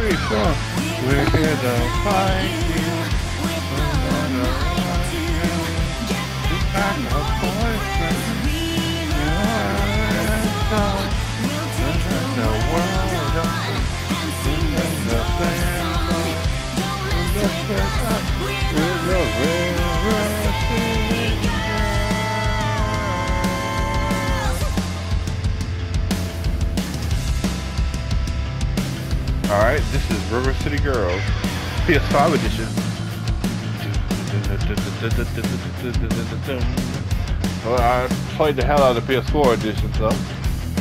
three, four. We're here to fight. Girls, PS5 edition. Well, I played the hell out of the PS4 edition, so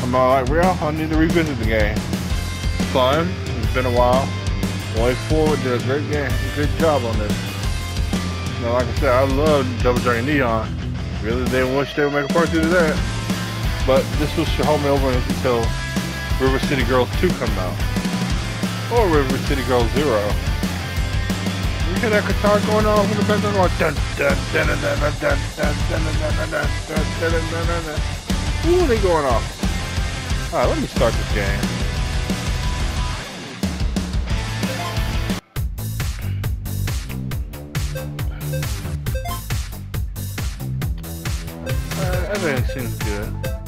I'm all like, real, I need to revisit the game. Fun, it's been a while. Way Forward did a great game, good job on this. Now, like I said, I love Double Dragon Neon. Really didn't wish they would make a part two to that. But this will hold me over until River City Girls 2 comes out or River City Girl Zero. You hear that guitar going off in the background going dun dun dun dun dun dun dun dun dun dun dun dun dun dun dun dun dun Ooh, they going off. Alright, let me start this game. Uh, everything seems good.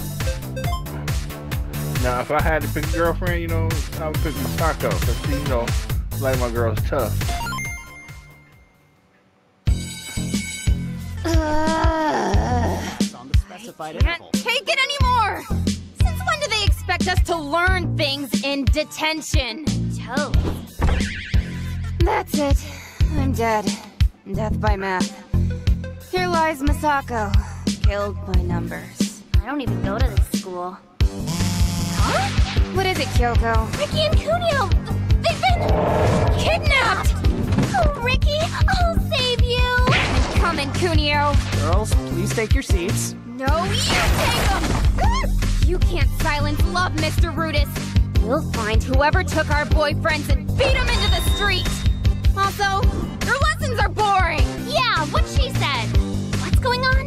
Now, if I had to pick a girlfriend, you know, I would pick Misako, because she, you know, like my girl's tough. It's on Can't take it anymore! Since when do they expect us to learn things in detention? Toad. That's it. I'm dead. Death by math. Here lies Misako, killed by numbers. I don't even go to this school. What is it, Kyoko? Ricky and Kunio! They've been kidnapped! Oh, Ricky, I'll save you! I'm coming, Kunio! Girls, please take your seats. No, you take them! You can't silence love, Mr. Rudis! We'll find whoever took our boyfriends and beat them into the street! Also, your lessons are boring! Yeah, what she said! What's going on?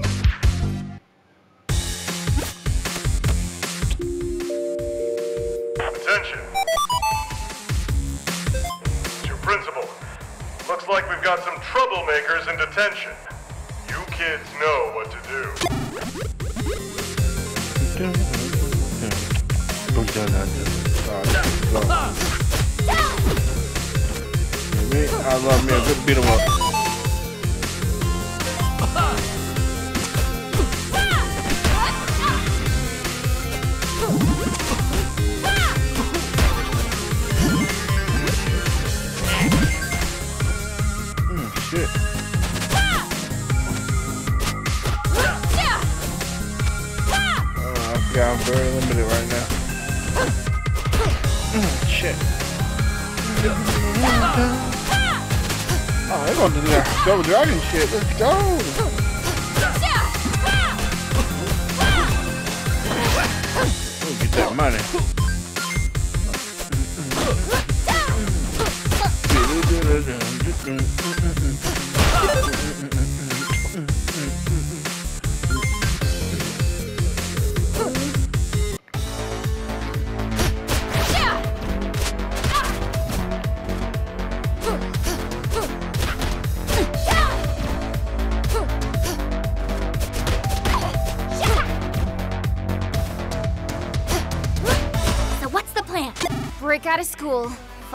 Got some troublemakers in detention. You kids know what to do. I love me a good beat 'em up. Double dragon shit. Let's go.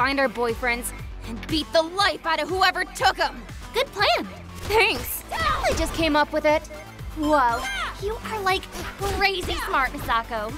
Find our boyfriends, and beat the life out of whoever took them. Good plan. Thanks. I just came up with it. Whoa, you are like crazy smart, Misako.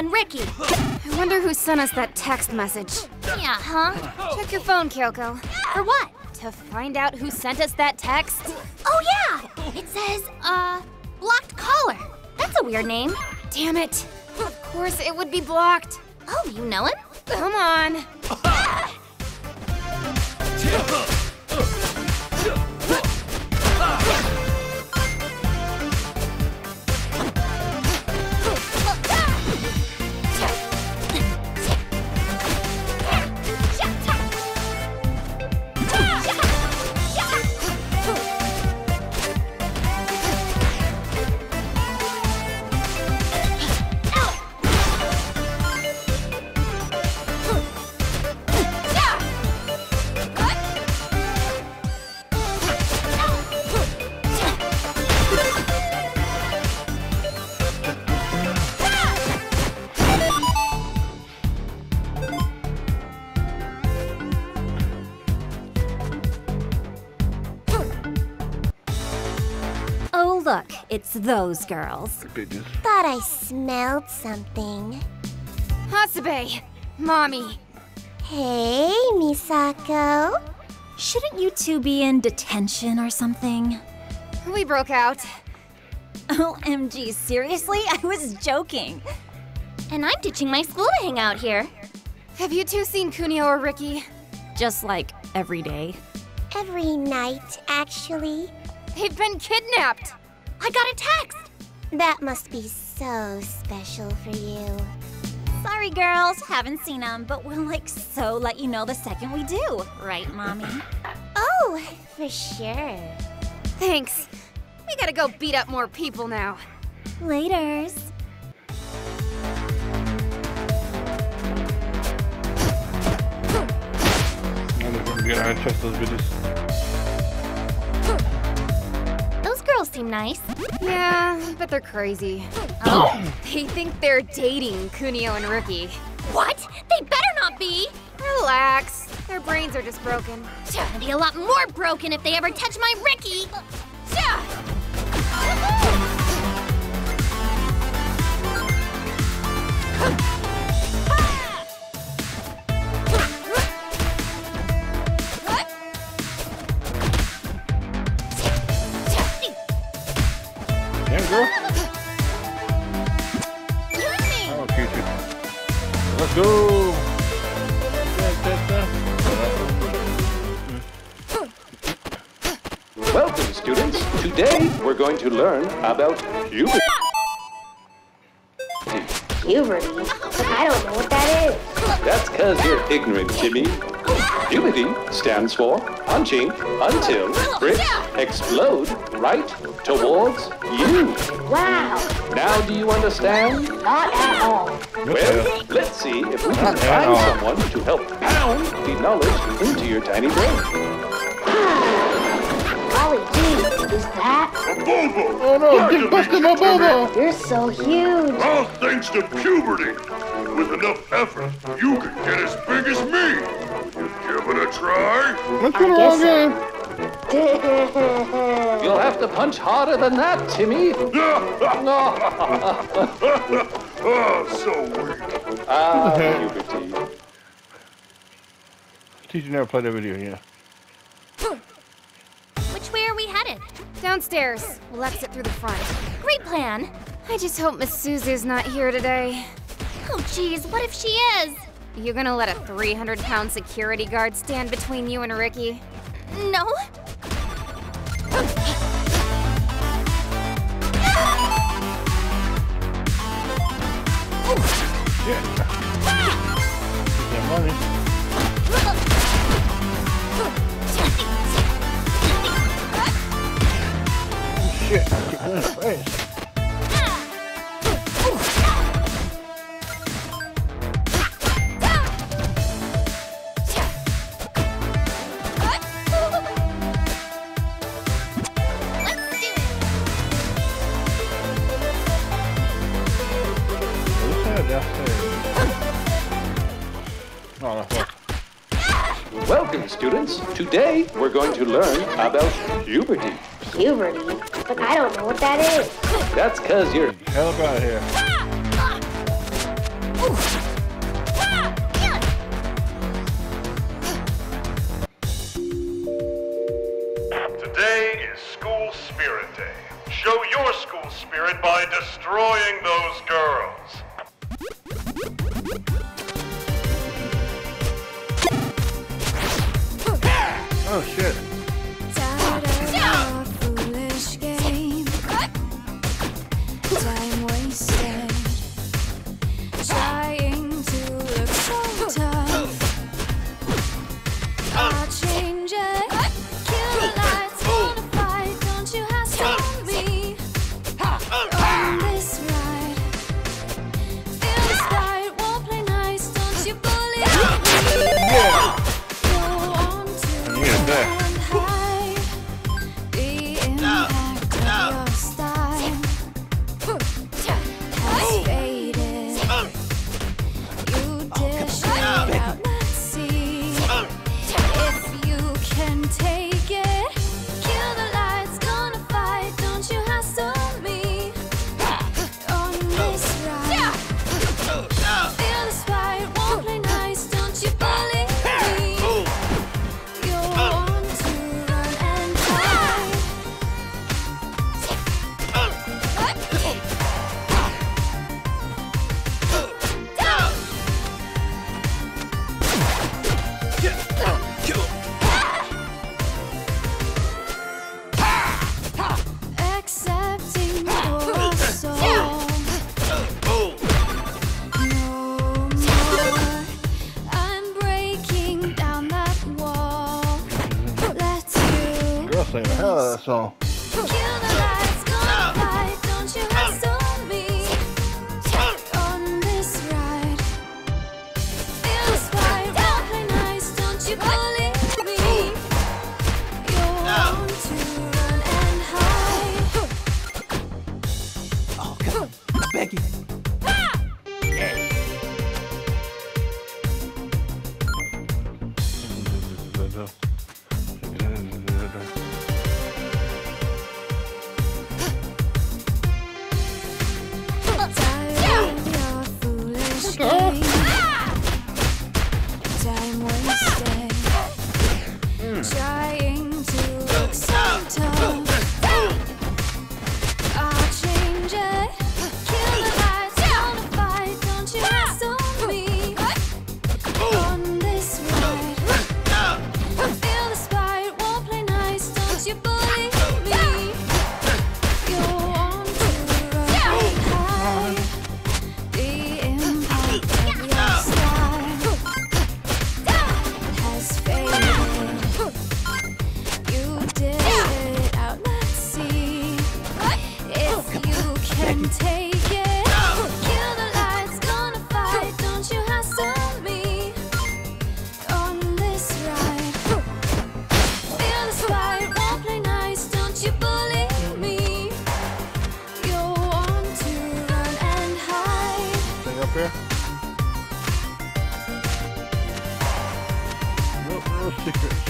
And Ricky. I wonder who sent us that text message. Yeah, huh? Check your phone, Kyoko. For what? To find out who sent us that text. Oh yeah! It says, uh, blocked caller. That's a weird name. Damn it. Of course it would be blocked. Oh, you know him? Come on. those girls. Bitches. Thought I smelled something. Hasebe. Mommy. Hey, Misako. Shouldn't you two be in detention or something? We broke out. OMG, seriously? I was joking. And I'm ditching my school to hang out here. Have you two seen Kunio or Ricky? Just like every day. Every night, actually. They've been kidnapped. I got a text! That must be so special for you. Sorry, girls, haven't seen them, but we'll like so let you know the second we do. Right, Mommy? Oh, for sure. Thanks. We gotta go beat up more people now. Laters. I'm gonna get out and trust those bitches. Girls seem nice. Yeah, but they're crazy. Oh, oh they think they're dating Kunio and Ricky. What? They better not be! Relax. Their brains are just broken. Gonna be a lot more broken if they ever touch my Ricky! Learn about puberty. Puberty? I don't know what that is. That's because you're ignorant, Jimmy. Puberty stands for punching until bricks explode right towards you. Wow, Now, do you understand? not at all. Well, let's see if we can find someone to help pound the knowledge into your tiny brain. Gee, is that? Bobo! Oh no, get busted my bubble. You're so huge. All thanks to puberty. With enough effort, you could get as big as me. Give it a try. What's the guess wrong so. game? You'll have to punch harder than that, Timmy. No. oh, so weak. Ah, puberty. Teacher never played that video, yeah. Downstairs. We'll exit through the front. Great plan. I just hope Miss Susie's not here today. Oh jeez, what if she is? You're gonna let a 300-pound security guard stand between you and Ricky? No, students, today we're going to learn about puberty. Puberty? But I don't know what that is. That's because you're hell out of here. so.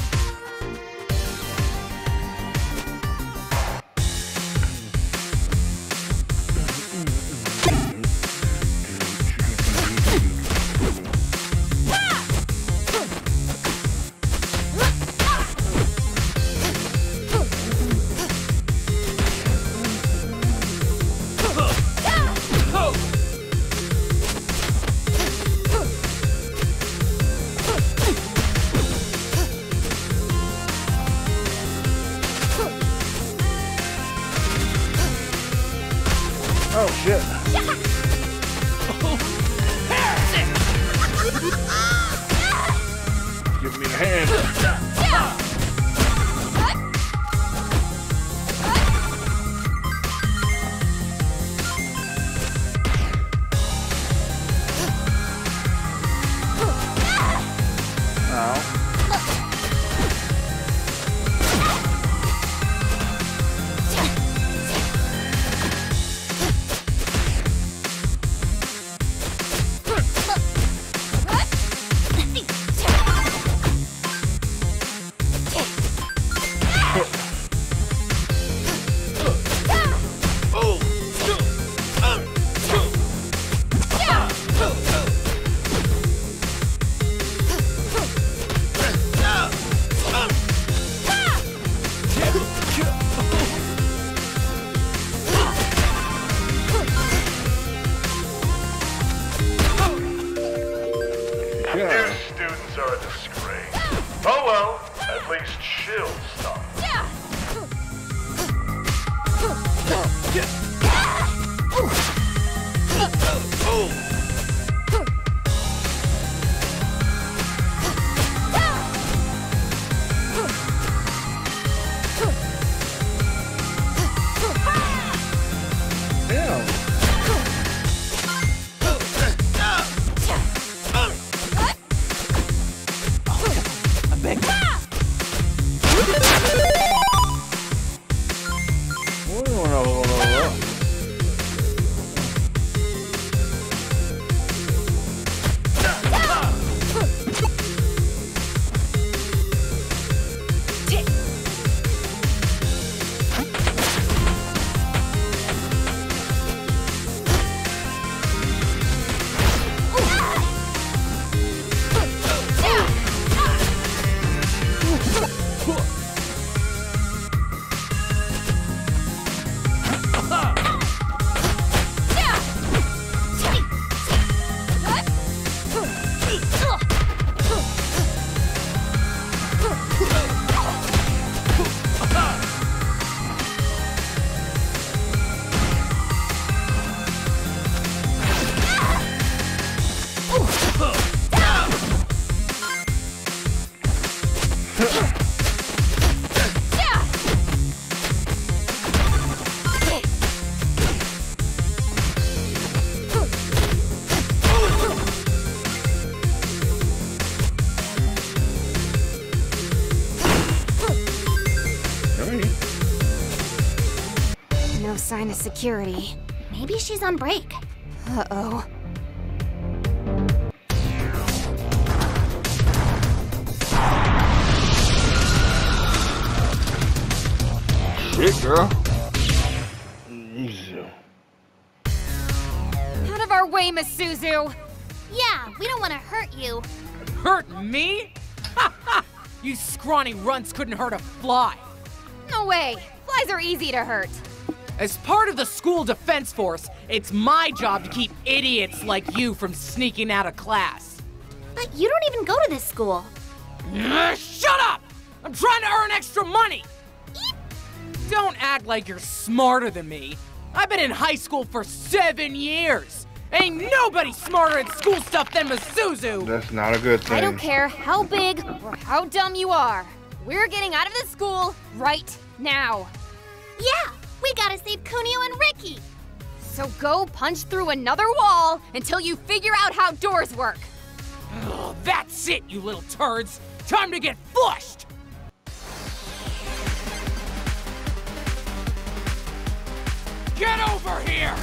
Security. Maybe she's on break. Uh-oh. Shit, girl. Easy. Out of our way, Misuzu! Yeah, we don't want to hurt you. Hurt me? Ha ha! You scrawny runts couldn't hurt a fly. No way! Flies are easy to hurt. As part of the school defense force, it's my job to keep idiots like you from sneaking out of class. But you don't even go to this school. Shut up! I'm trying to earn extra money! Don't act like you're smarter than me. I've been in high school for seven years. Ain't nobody smarter at school stuff than Misuzu. That's not a good thing. I don't care how big or how dumb you are. We're getting out of this school right now. Yeah, we gotta save Kunio and Ricky. So go punch through another wall until you figure out how doors work. Ugh, that's it, you little turds. Time to get flushed. Get over here!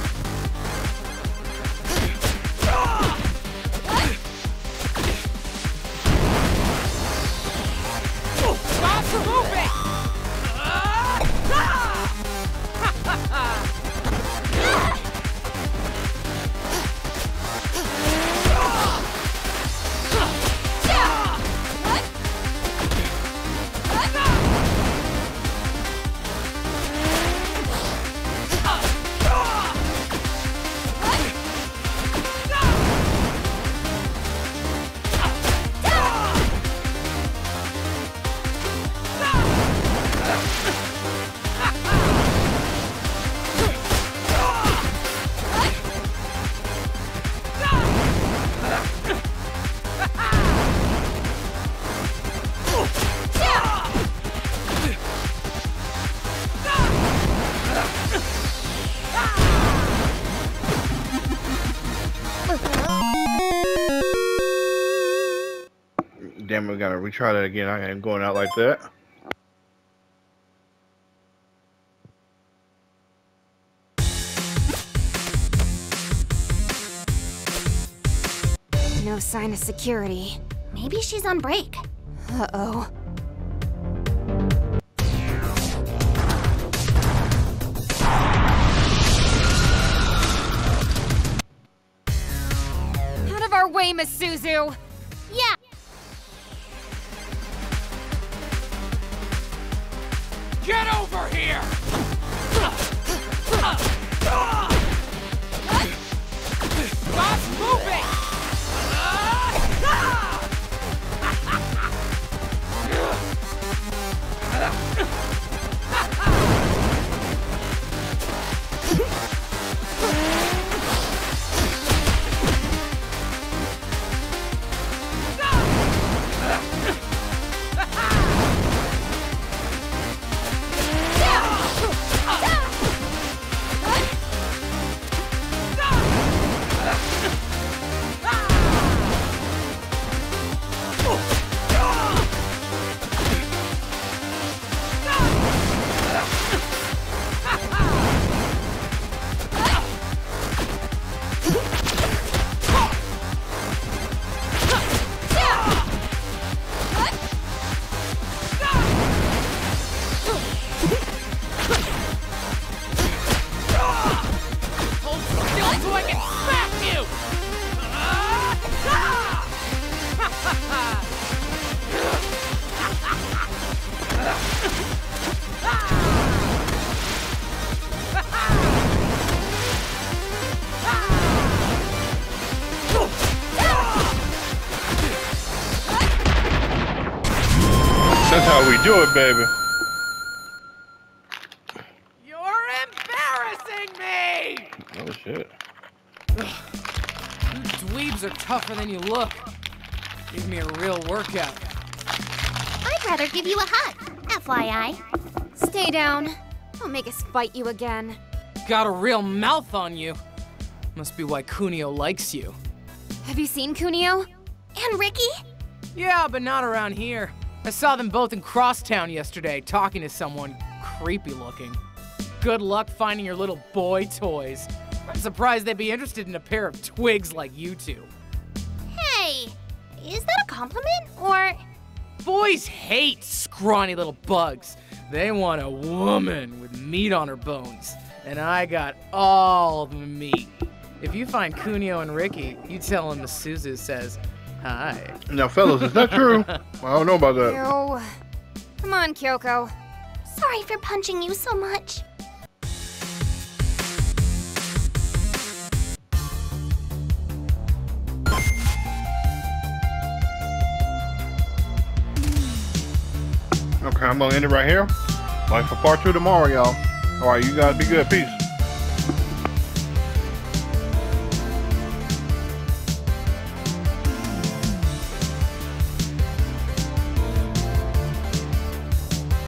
Damn, we gotta retry that again. I ain't going out like that. No sign of security. Maybe she's on break. Uh-oh. Out of our way, Miss Over here! How we do it, baby. You're embarrassing me! Oh shit. You dweebs are tougher than you look. Give me a real workout. I'd rather give you a hug. FYI. Stay down. Don't make us fight you again. Got a real mouth on you. Must be why Kunio likes you. Have you seen Kunio? And Ricky? Yeah, but not around here. I saw them both in Crosstown yesterday, talking to someone creepy looking. Good luck finding your little boy toys. I'm surprised they'd be interested in a pair of twigs like you two. Hey, is that a compliment or? Boys hate scrawny little bugs. They want a woman with meat on her bones. And I got all the meat. If you find Kunio and Ricky, you tell them the Suzu says hi. Now, fellas, is that true? I don't know about that. No. Come on, Kyoko. Sorry for punching you so much. Okay, I'm gonna end it right here. Like for part two tomorrow, y'all. All right, you guys be good. Peace.